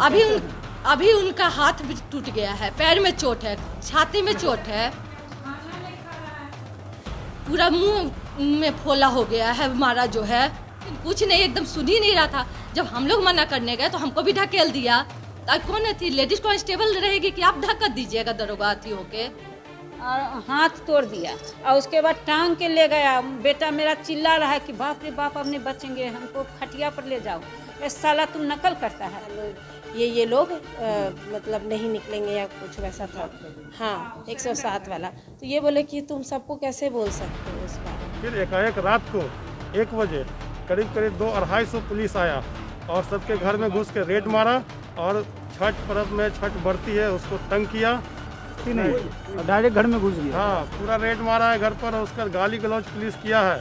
अभी उन, अभी उनका हाथ भी टूट गया है, पैर में चोट है, छाती में चोट है। पूरा मुँह में फोला हो गया है, हमारा जो है। कुछ नहीं, एकदम सुन ही नहीं रहा था। जब हम लोग मना करने गए तो हमको भी ढकेल दिया। कौन थी? लेडीज़ कांस्टेबल रहेगी कि आप ढक दीजिएगा दरोगा होके और हाथ तोड़ दिया। और उसके बाद टांग के ले गया। बेटा मेरा चिल्ला रहा है कि बाप रे बाप अब नहीं बचेंगे हमको खटिया पर ले जाओ। ये साला तुम नकल करता है। ये ये लोग अ, मतलब नहीं निकलेंगे या कुछ वैसा था। हाँ 107 वाला। तो ये बोले कि तुम सबको कैसे बोल सकते हो इस बारे फिर एकाएक रात को एक बजे करीब करीब दो अढ़ाई सौ पुलिस आया और सबके घर में घुस के रेड मारा और छठ पर्व में छठ बढ़ती है उसको तंग किया कि नहीं? डायरेक्ट घर में घुस गया। हाँ पूरा रेड मारा है घर पर उसका गाली गलौज पुलिस किया है।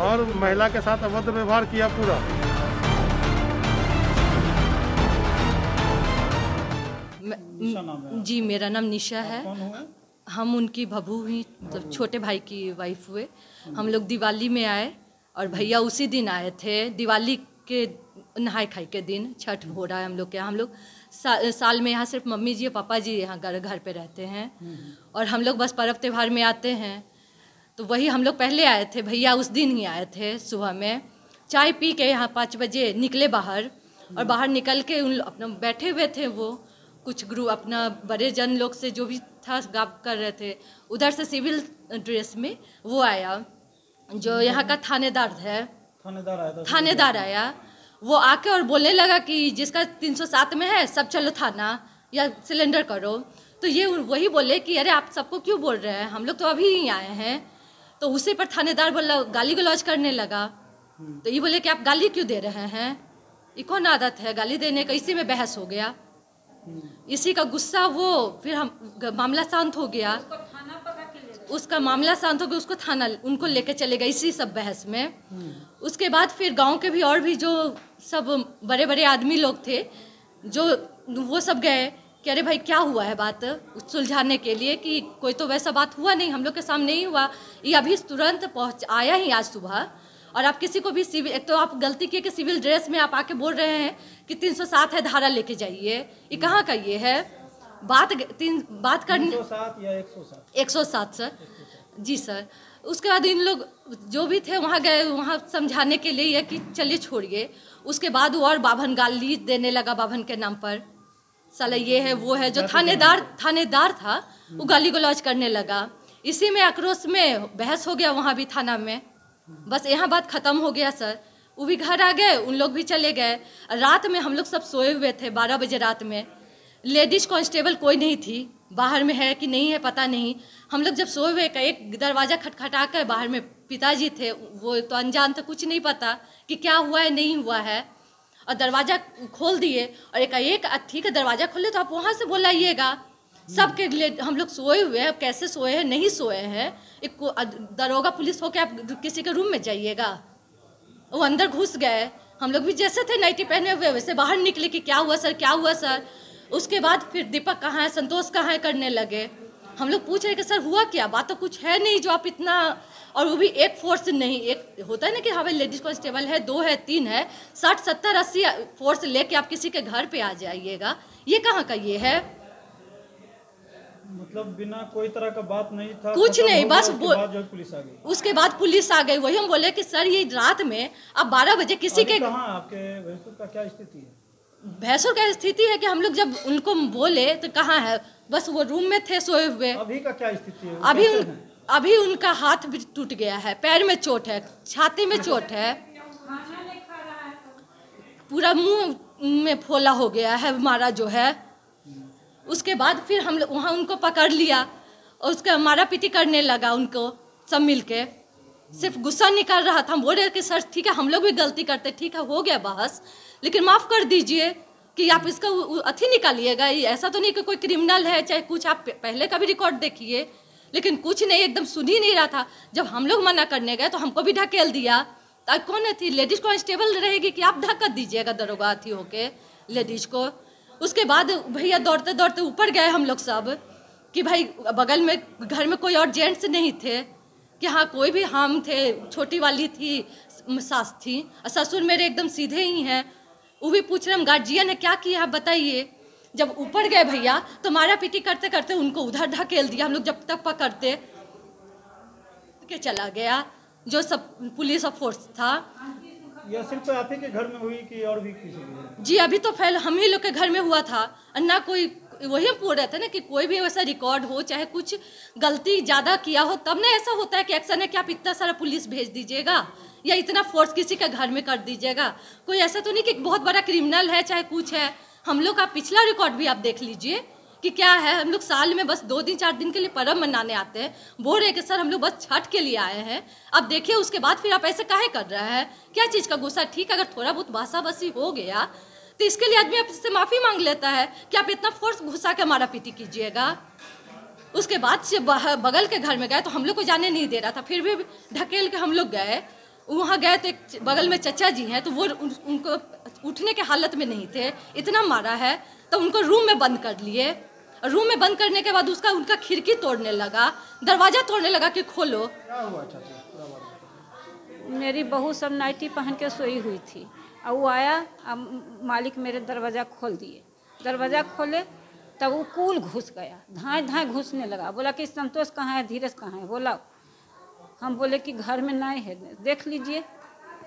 और महिला के साथ अभद्र व्यवहार किया पूरा। जी मेरा नाम निशा है। हम उनकी बहू हुई मतलब छोटे भाई की वाइफ हुए। हम लोग दिवाली में आए और भैया उसी दिन आए थे। दिवाली के नहाय खाई के दिन छठ हो रहा है हम लोग के यहाँ हम लोग सा, साल में यहाँ सिर्फ़ मम्मी जी और पापा जी यहाँ घर घर पे रहते हैं। और हम लोग बस पर्व त्यौहार में आते हैं। तो वही हम लोग पहले आए थे भैया उस दिन ही आए थे सुबह में। चाय पी के यहाँ पाँच बजे निकले बाहर और बाहर निकल के उन अपना बैठे हुए थे वो। कुछ ग्रुप अपना बड़े जन लोग से जो भी था गाप कर रहे थे। उधर से सिविल ड्रेस में वो आया जो यहाँ का थानेदार है। थानेदार आया थानेदार। आया। वो आके और बोलने लगा कि जिसका 307 में है सब चलो थाना या सिलेंडर करो। तो ये वही बोले कि अरे आप सबको क्यों बोल रहे हैं? हम लोग तो अभी ही आए हैं। तो उसी पर थानेदार बोला गाली गलौज करने लगा। तो ये बोले कि आप गाली क्यों दे रहे हैं? ये कौन आदत है? गाली देने का इसी में बहस हो गया। इसी का गुस्सा वो फिर हम मामला शांत हो गया। उसका मामला शांत हो गया उसको थाना उनको लेके चले गए इसी सब बहस में। उसके बाद फिर गाँव के भी और भी जो सब बड़े बड़े आदमी लोग थे जो वो सब गए कि अरे भाई क्या हुआ है बात सुलझाने के लिए कि कोई तो वैसा बात हुआ नहीं हम लोग के सामने ही हुआ। ये अभी तुरंत पहुँच आया ही आज सुबह। और आप किसी को भी सिविल एक तो आप गलती किए कि सिविल ड्रेस में आप आके बोल रहे हैं कि 307 है धारा लेके जाइए। ये कहाँ का ये है? बात तीन बात करनी 107 या 107 एक सौ सात सर। जी सर। उसके बाद इन लोग जो भी थे वहाँ गए वहाँ समझाने के लिए ये कि चलिए छोड़िए। उसके बाद वो और बाभन गाली देने लगा बाभन के नाम पर। साला ये है वो है जो थानेदार थानेदार था वो गाली गलौज करने लगा। इसी में आक्रोश में बहस हो गया वहाँ भी थाना में। बस यहाँ बात खत्म हो गया सर। वो भी घर आ गए उन लोग भी चले गए। रात में हम लोग सब सोए हुए थे बारह बजे रात में। लेडीज़ कांस्टेबल कोई नहीं थी। बाहर में है कि नहीं है, पता नहीं। हम लोग जब सोए हुए का एक दरवाज़ा खटखटा कर बाहर में पिताजी थे, वो तो अनजान थे, कुछ नहीं पता कि क्या हुआ है, नहीं हुआ है। और दरवाज़ा खोल दिए, और एक एक ठीक है दरवाज़ा खोले तो आप वहाँ से बुलाइएगा। सबके लिए हम लोग सोए हुए हैं, कैसे सोए हैं, नहीं सोए हैं, एक दरोगा पुलिस होके आप किसी के रूम में जाइएगा। वो अंदर घुस गए। हम लोग भी जैसे थे, नाइटी पहने हुए, वैसे बाहर निकले कि क्या हुआ, सर, क्या हुआ, सर? उसके बाद फिर दीपक कहाँ है संतोष कहाँ है करने लगे। हम लोग पूछ रहे कि सर हुआ क्या? बात तो कुछ है नहीं जो आप इतना और वो भी एक फोर्स नहीं एक होता है ना कि हमें लेडीज़ कांस्टेबल है दो है तीन है साठ सत्तर अस्सी फोर्स लेके आप किसी के घर पे आ जाइएगा। ये कहाँ का ये है? मतलब बिना कोई तरह का बात नहीं था कुछ खत्म नहीं, बस उसके पुलिस आ गई। उसके बाद पुलिस आ गई। वही हम बोले कि सर ये रात में आप बारह बजे किसी के कहाँ आपके का क्या स्थिति है? भैंसुर का स्थिति है कि हम लोग जब उनको बोले तो कहाँ है? बस वो रूम में थे सोए हुए। अभी का क्या स्थिति है? अभी उन अभी उनका हाथ भी टूट गया है पैर में चोट है छाती में चोट है। पूरा मुँह में फोला हो गया है हमारा जो है। उसके बाद फिर हम वहाँ उनको पकड़ लिया और उसका मारा पीटी करने लगा उनको सब मिलके। सिर्फ़ गुस्सा निकाल रहा था, हम बोल रहे कि सर, ठीक है, हम लोग भी गलती करते, ठीक है, हो गया बहस। लेकिन माफ़ कर दीजिए कि आप इसका अथी निकालिएगा ऐसा तो नहीं कि कोई क्रिमिनल है, चाहे कुछ आप पहले का भी रिकॉर्ड देखिए, लेकिन कुछ नहीं, एकदम सुन ही नहीं रहा था। जब हम लोग मना करने गए तो हमको भी ढकेल दिया। तो कौन थी लेडीज़ कॉन्स्टेबल रहेगी कि आप धक्का दीजिएगा दरोगा अथी होके लेडीज़ को। उसके बाद भैया दौड़ते दौड़ते ऊपर गए हम लोग सब, कि भाई, बगल में, घर में कोई और जेंट्स नहीं थे। कि हाँ कोई भी हम थे छोटी वाली थी सास थी और ससुर मेरे एकदम सीधे ही हैं। वो भी पूछ रहे हम गार्जियन है क्या किया आप बताइए। जब ऊपर गए भैया तो मारा पीटी करते करते उनको उधर ढकेल दिया हम लोग जब तक पकड़ते के चला गया जो सब पुलिस और फोर्स था। यह सिर्फ़ आप ही के घर में हुई कि और भी किसी जी अभी तो फैल हम ही लोग के घर में हुआ था ना कोई वही हम बोल रहे थे ना कि कोई भी वैसा रिकॉर्ड हो, चाहे कुछ गलती ज़्यादा किया हो, तब ना ऐसा होता है कि एक्शन है कि आप इतना सारा पुलिस भेज दीजिएगा, या इतना फोर्स किसी के घर में कर दीजिएगा। कोई ऐसा तो नहीं कि बहुत बड़ा क्रिमिनल है, चाहे कुछ है। हम लोग का पिछला रिकॉर्ड भी आप देख लीजिए कि क्या है, हम लोग साल में बस दो दिन, चार दिन के लिए पर्व मनाने आते हैं। बोल रहे कि सर हम लोग बस छठ के लिए आए हैं। अब देखिए उसके बाद फिर आप ऐसे काहे कर रहे हैं? क्या चीज़ का गुस्सा? ठीक, अगर थोड़ा बहुत भाषा बसी हो गया तो इसके लिए आदमी आपसे माफ़ी मांग लेता है कि आप इतना फोर्स घुसा के मारा पीटी कीजिएगा। उसके बाद से बगल के घर में गए तो हम लोग को जाने नहीं दे रहा था। फिर भी ढकेल के हम लोग गए। वहाँ गए तो एक बगल में चचा जी हैं तो वो उन, उनको उठने के हालत में नहीं थे। इतना मारा है तो उनको रूम में बंद कर लिए। रूम में बंद करने के बाद उसका उनका खिड़की तोड़ने लगा। दरवाज़ा तोड़ने लगा कि खोलो। क्या हुआ चाची? पूरा बात मेरी बहू सब नाइटी पहन के सोई हुई थी। और वो आया अब मालिक मेरे दरवाज़ा खोल दिए। दरवाज़ा खोले, तब वो कूल घुस गया। धाए धाए घुसने लगा। बोला कि संतोष कहाँ है, धीरज कहाँ है? बोला, हम बोले कि घर में नहीं है। देख लीजिए।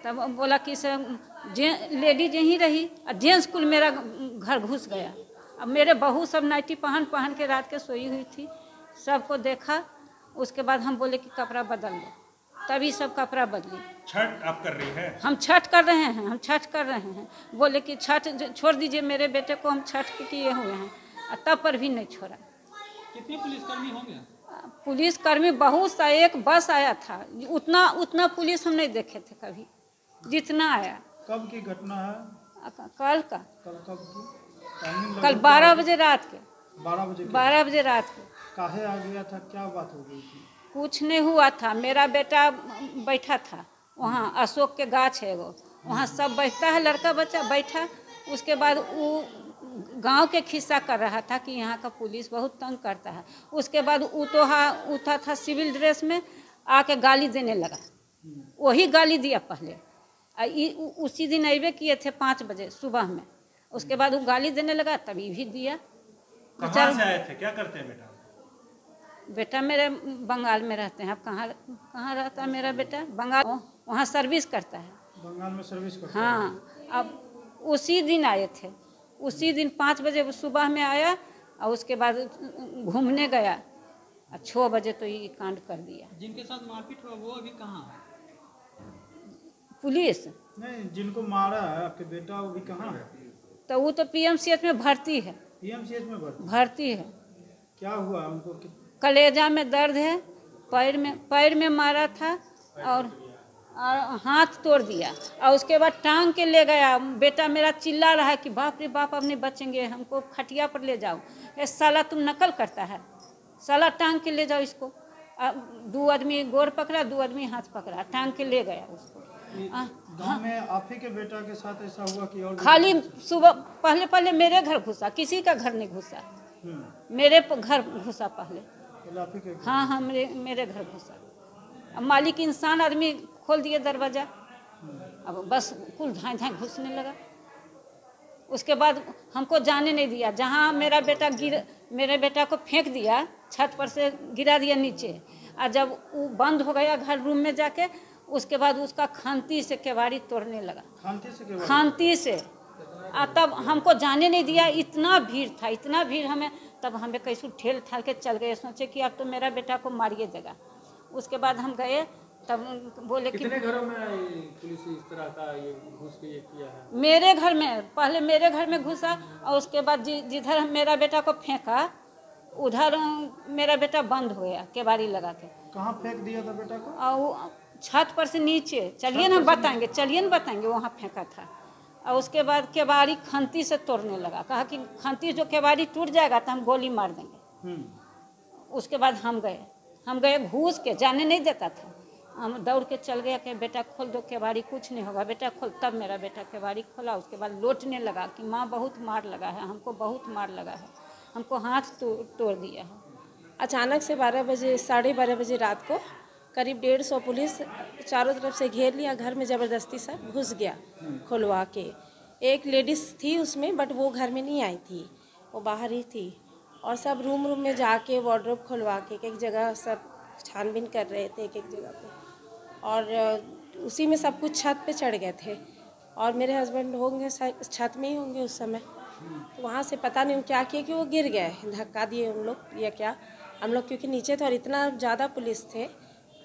तब बोला कि सर जे लेडीज़ यहीं रही और जेंट्स कुल मेरा घर घुस गया। अब मेरे बहू सब नाइटी पहन पहन के रात के सोई हुई थी, सबको देखा। उसके बाद हम बोले कि कपड़ा बदल लो तभी सब कपड़ा बदली। छठ आप कर रही है? हम छठ कर रहे हैं हम छठ कर रहे हैं। बोले कि छठ छोड़ दीजिए मेरे बेटे को हम छठ किए हुए हैं। तब पर भी नहीं छोड़ा। कितने पुलिसकर्मी होंगे? पुलिसकर्मी बहुत सा एक बस आया था। उतना उतना पुलिस हम नहीं देखे थे कभी। जितना आया। कब की घटना है? कल का। कल कब की? कल बारह बजे रात के। बारह बजे बारह बजे रात के। काहे आ गया था? क्या बात हो गई थी? कुछ नहीं हुआ था। मेरा बेटा बैठा था। वहाँ अशोक के गाछ है वो। वहाँ सब बैठता है, लड़का बच्चा बैठा। उसके बाद वो गाँव के खिस्सा कर रहा था कि यहाँ का पुलिस बहुत तंग करता है। उसके बाद वो तो हा उठा था सिविल ड्रेस में, आके गाली देने लगा। वही गाली दिया पहले। उसी दिन अबे किए थे पाँच बजे सुबह में। उसके बाद वो गाली देने लगा, तभी भी दिया। कहाँ से आए थे? क्या करते हैं बेटा? बेटा मेरे बंगाल में रहते हैं। अब कहाँ कहाँ रहता है मेरा बेटा? बंगाल वहाँ सर्विस करता है। बंगाल में सर्विस करता है। हाँ अब उसी दिन आए थे। उसी दिन पाँच बजे वो सुबह में आया और उसके बाद घूमने गया। और छः बजे तो ये कांड कर दिया। जिनके साथ मारपीट हुआ वो अभी कहाँ पुलिस। नहीं जिनको मारा है आपके बेटा वो भी कहाँ है? तो वो तो पीएमसीएच में भर्ती है। पीएमसीएच में भर्ती भर्ती है। क्या हुआ? उनको कलेजा में दर्द है पैर में पैर में मारा था और और हाथ तोड़ दिया। और उसके बाद टांग के ले गया। बेटा मेरा चिल्ला रहा है कि बाप रे बाप अब नहीं बचेंगे हमको खटिया पर ले जाओ। ये साला तुम नकल करता है। साला टांग के ले जाओ इसको। दो आदमी गोर पकड़ा दो आदमी हाथ पकड़ा टांग के ले गया उसको। आ, में आप ही के बेटा के साथ ऐसा हुआ कि और खाली सुबह पहले पहले मेरे घर घुसा किसी का घर नहीं घुसा। हम्म, मेरे घर घुसा पहले। ही हाँ मेरे मेरे घर घुसा अब मालिक इंसान आदमी खोल दिए दरवाज़ा। अब बस कुल धाए धाए घुसने लगा। उसके बाद हमको जाने नहीं दिया। जहाँ मेरा बेटा गिर मेरे बेटा को फेंक दिया छत पर से गिरा दिया नीचे। और जब वो बंद हो गया घर रूम में जाके उसके बाद उसका खांती से केवाड़ी तोड़ने लगा। खानती से खांती से। आ तब हमको जाने नहीं दिया। इतना भीड़ था इतना भीड़ हमें तब हमें कैसे ठेल ठाल के चल गए सोचे कि अब तो मेरा बेटा को मारिए देगा उसके बाद हम गए तब बोले कितने कि घरों में पुलिस इस तरह का ये घुस के ये किया है? मेरे घर में पहले मेरे घर में घुसा और उसके बाद जि, जिधर मेरा बेटा को फेंका उधर मेरा बेटा बंद हो गया केबाड़ी लगा के। कहाँ फेंक दिया था बेटा को? और छत पर से नीचे चलिए ना बताएँगे चलिए ना बताएँगे वहाँ फेंका था। और उसके बाद केबाड़ी खंती से तोड़ने लगा। कहा कि खंती जो केबाड़ी टूट जाएगा तो हम गोली मार देंगे। हम्म, उसके बाद हम गए। हम गए घूस के जाने नहीं देता था। हम दौड़ के चल गया कि बेटा खोल दो केबाड़ी कुछ नहीं होगा। बेटा खोल तब मेरा बेटा केबाड़ी खोला। उसके बाद लौटने लगा कि माँ बहुत मार लगा है हमको बहुत मार लगा है। हमको हाथ तो, तोड़ दिया है। अचानक से बारह बजे साढ़े बारह बजे रात को करीब डेढ़ सौ पुलिस चारों तरफ़ से घेर लिया, घर में ज़बरदस्ती सब घुस गया, खुलवा के। एक लेडीज़ थी उसमें बट वो घर में नहीं आई थी, वो बाहर ही थी। और सब रूम रूम में जाके वार्डरोब खुलवा के एक एक जगह सब छानबीन कर रहे थे एक एक जगह पे। और उसी में सब कुछ छत पे चढ़ गए थे। और मेरे हस्बैंड होंगे छत में ही होंगे उस समय। तो वहाँ से पता नहीं क्या किया कि वो गिर गए, धक्का दिए उन लोग, या क्या। हम लोग क्योंकि नीचे थे और इतना ज़्यादा पुलिस थे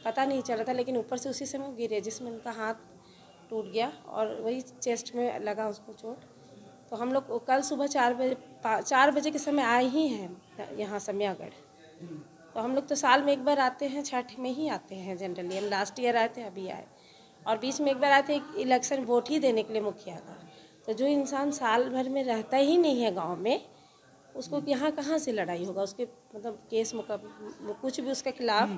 पता नहीं चला था, लेकिन ऊपर से उसी समय वो गिरे जिसमें उनका हाथ टूट गया और वही चेस्ट में लगा उसको चोट। तो हम लोग कल सुबह चार बजे चार बजे के समय आए ही हैं यहाँ समयागढ़। तो हम लोग तो साल में एक बार आते हैं, छठ में ही आते हैं जनरली हम लास्ट ईयर आए थे, अभी आए। और बीच में एक बार आए थे इलेक्शन वोट ही देने के लिए मुखिया का तो जो इंसान साल भर में रहता ही नहीं है गाँव में, उसको यहाँ कहाँ से लड़ाई होगा? उसके मतलब केस मुकब, कुछ भी उसके खिलाफ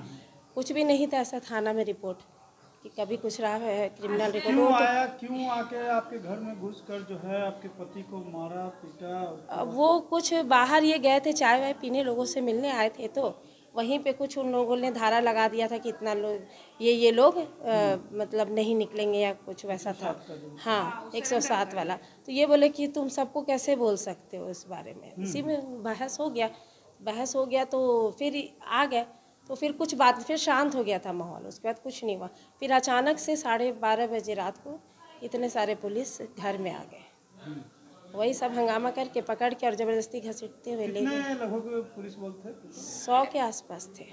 कुछ भी नहीं था ऐसा थाना में रिपोर्ट कि कभी कुछ रहा है क्रिमिनल रिकॉर्ड क्यों तो आया? क्यों आके आपके घर में घुस कर जो है आपके पति को मारा पीटा? अब वो कुछ बाहर ये गए थे चाय वाय पीने लोगों से मिलने आए थे तो वहीं पे कुछ उन लोगों ने धारा लगा दिया था कि इतना लोग ये ये लोग अ, मतलब नहीं निकलेंगे या कुछ वैसा था। हाँ एक सौ सात वाला। तो ये बोले कि तुम सबको कैसे बोल सकते हो इस बारे में? इसी में बहस हो गया। बहस हो गया तो फिर आ गए। तो फिर कुछ बात फिर शांत हो गया था माहौल उसके बाद कुछ नहीं हुआ। फिर अचानक से साढ़े बारह बजे रात को इतने सारे पुलिस घर में आ गए। वही सब हंगामा करके पकड़ के और ज़बरदस्ती घसीटते हुए ले गए। लगभग पुलिस बल सौ के आसपास थे।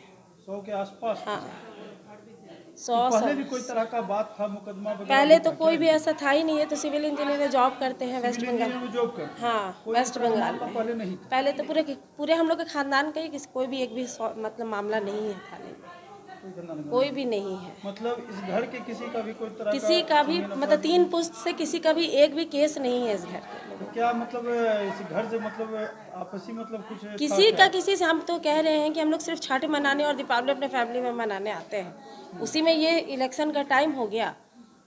सौ के आसपास? हाँ। सौ पहले भी कोई तरह का बात था मुकदमा पहले तो कोई भी ऐसा था ही नहीं है तो सिविल इंजीनियर में जॉब करते हैं वेस्ट बंगाल में जॉब कर हाँ। वेस्ट बंगाल में। पहले नहीं पहले तो पूरे पूरे हम लोग के खानदान का ही कोई भी एक भी मतलब मामला नहीं है थाने में। कोई भी नहीं है। मतलब इस घर के किसी का भी कोई तरह किसी का भी मतलब तीन पुस्त से किसी का भी एक भी केस नहीं है इस घर के। क्या मतलब इस घर से मतलब आपसी मतलब कुछ किसी का किसी से हम तो कह रहे हैं कि हम लोग सिर्फ़ छठ मनाने और दीपावली अपने फैमिली में मनाने आते हैं। उसी में ये इलेक्शन का टाइम हो गया।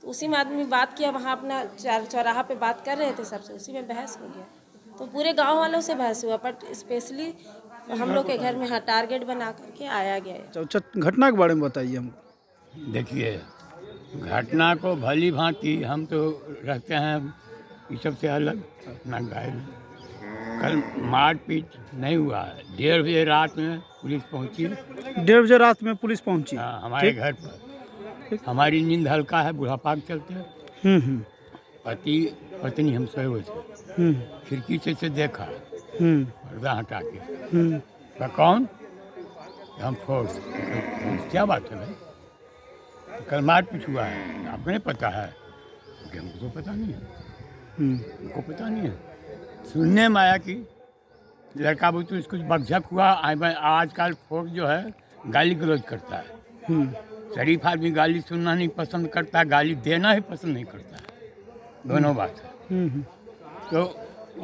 तो उसी में आदमी बात किया वहाँ अपना चार चौराहा पे बात कर रहे थे सबसे उसी में बहस हो गया। तो पूरे गाँव वालों से बहस हुआ बट स्पेशली हम लोग के घर में हाँ टारगेट बना करके आया गया है अच्छा घटना के बारे में बताइए हमको। देखिए घटना को भली भांति हम तो रहते हैं ये सबसे अलग अपना गाय में कल मारपीट नहीं हुआ है। डेढ़ बजे रात में पुलिस पहुँची। डेढ़ बजे रात में पुलिस पहुँची। हाँ, हमारे घर पर। हमारी नींद हल्का है बुढ़ापा के चलते हम्म हम्म। पति पत्नी हम सोए हुए थे। हम्म। खिड़की से से देखा। पर्दा हटा के। हम्म। कौन? हम फोर्स। क्या बात है भाई? कल मारपीट हुआ है। आपको नहीं पता है? हमको तो पता नहीं है। हम्म हमको पता नहीं है। सुनने में आया कि लड़का बुतू इसको बगझक हुआ आजकल फोक जो है गाली गलौज करता है। हम्म। शरीफ आदमी गाली सुनना नहीं पसंद करता गाली देना ही पसंद नहीं करता। है दोनों बात है। हम्म। तो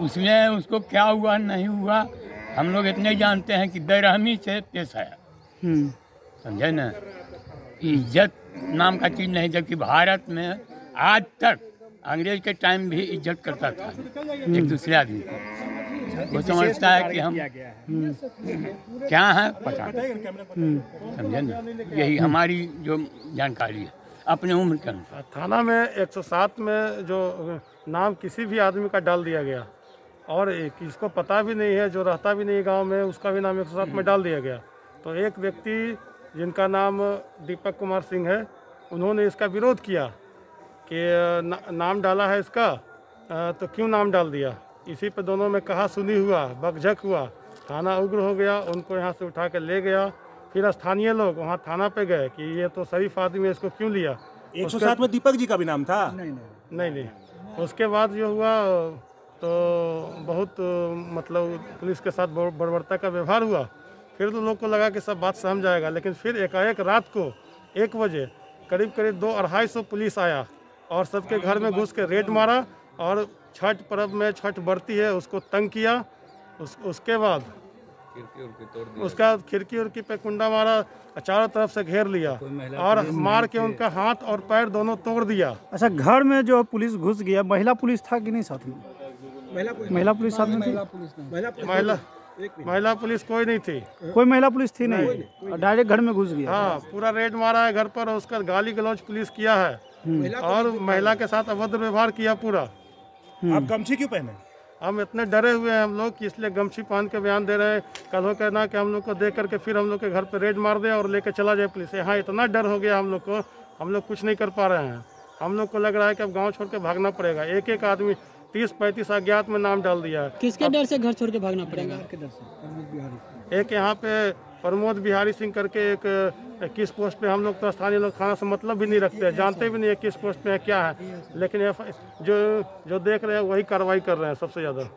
उसमें उसको क्या हुआ नहीं हुआ हम लोग इतने जानते हैं कि बेरहमी से पेश आया। हम्म। समझे न? इज़्ज़त नाम का चीज़ नहीं जबकि भारत में आज तक अंग्रेज़ के टाइम भी इज़्ज़त करता था एक दूसरे आदमी को। वो समझता है कि हम क्या है? पता समझे न? यही हमारी जो जानकारी है अपने उम्र के अनुसार। थाना में 107 में जो नाम किसी भी आदमी का डाल दिया गया। और एक इसको पता भी नहीं है जो रहता भी नहीं गाँव में उसका भी नाम 107 में डाल दिया गया। तो एक व्यक्ति जिनका नाम दीपक कुमार सिंह है उन्होंने इसका विरोध किया। कि ना, नाम डाला है इसका तो क्यों नाम डाल दिया? इसी पे दोनों में कहा सुनी हुआ बकझक हुआ। थाना उग्र हो गया उनको यहाँ से उठा के ले गया। फिर स्थानीय लोग वहाँ थाना पे गए कि ये तो शरीफ आदमी है इसको क्यों लिया? एक सौ सात में दीपक जी का भी नाम था? नहीं नहीं। नहीं नहीं। उसके बाद जो हुआ तो बहुत मतलब पुलिस के साथ बर्बरता का व्यवहार हुआ। फिर तो लोग को लगा कि सब बात समझ जाएगा लेकिन फिर एकाएक रात को एक बजे करीब करीब दो अढ़ाई सौ पुलिस आया। और सबके घर में घुस के रेड मारा और छठ पर्व में छठ बढ़ती है उसको तंग किया। उस, उसके बाद उसका खिड़की उड़की पे कुंडा मारा चारों तरफ़ से घेर लिया और मार के उनका हाथ और पैर दोनों तोड़ दिया। अच्छा घर में जो पुलिस घुस गया महिला पुलिस था कि नहीं साथ में? महिला पुलिस साथ में थी। महिला महिला पुलिस कोई नहीं थी। कोई महिला पुलिस थी नहीं? और डायरेक्ट घर में घुस गया? हाँ पूरा रेड मारा है घर पर और उसका गाली गलौज पुलिस किया है। और महिला के साथ अभद्र व्यवहार किया पूरा। आप गमछी क्यों पहने? हम इतने डरे हुए हैं हम लोग कि इसलिए गमछी पहन के बयान दे रहे हैं। कल हो कहना कि हम लोग को देख करके फिर हम लोग के घर पर रेड मार दे और लेके चला जाए पुलिस। यहाँ इतना डर हो गया हम लोग को। हम लोग कुछ नहीं कर पा रहे हैं। हम लोग को लग रहा है कि अब गाँव छोड़ के भागना पड़ेगा। एक एक आदमी तीस पैंतीस अज्ञात में नाम डाल दिया है। किसके डर से घर छोड़ के भागना पड़ेगा एक यहाँ पे प्रमोद बिहारी सिंह करके एक किस पोस्ट पे हम लोग तो स्थानीय लोग थाना से मतलब भी नहीं रखते हैं जानते भी नहीं है किस पोस्ट पे है क्या है। लेकिन जो जो देख रहे हैं वही कार्रवाई कर रहे हैं सबसे ज़्यादा।